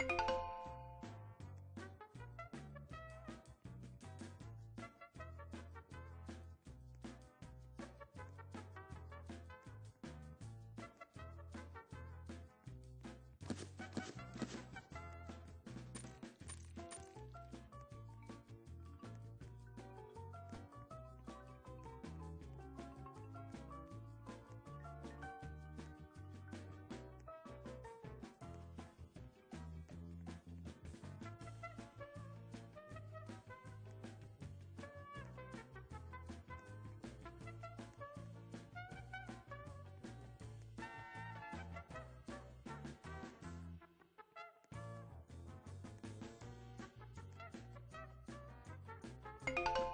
うん。うん。